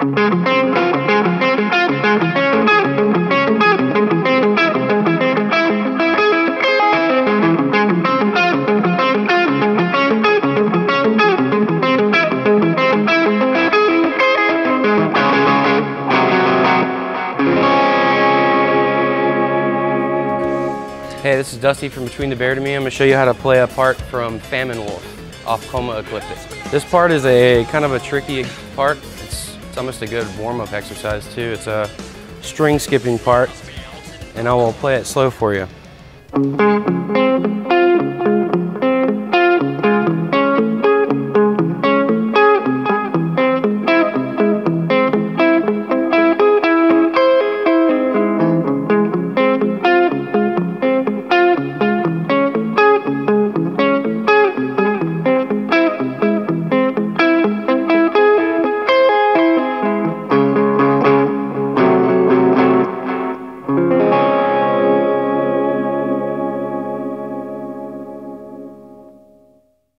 Hey, this is Dustie from Between the Buried and Me. I'm gonna show you how to play a part from Famine Wolf off Coma Ecliptic. This part is a kind of a tricky part. It's, almost a good warm-up exercise too. It's a string skipping part and I will play it slow for you.